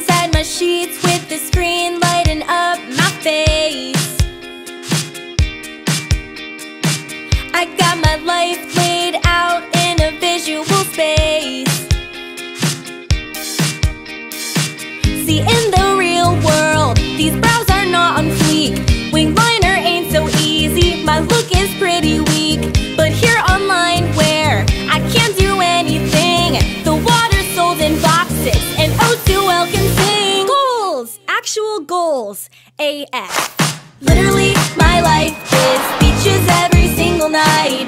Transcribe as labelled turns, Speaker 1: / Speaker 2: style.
Speaker 1: Inside my sheets with the screen lighting up my face. I got my life laid out in a visual space. See, in Michelle can sing. Goals, actual goals, AF. Literally, my life is beaches every single night.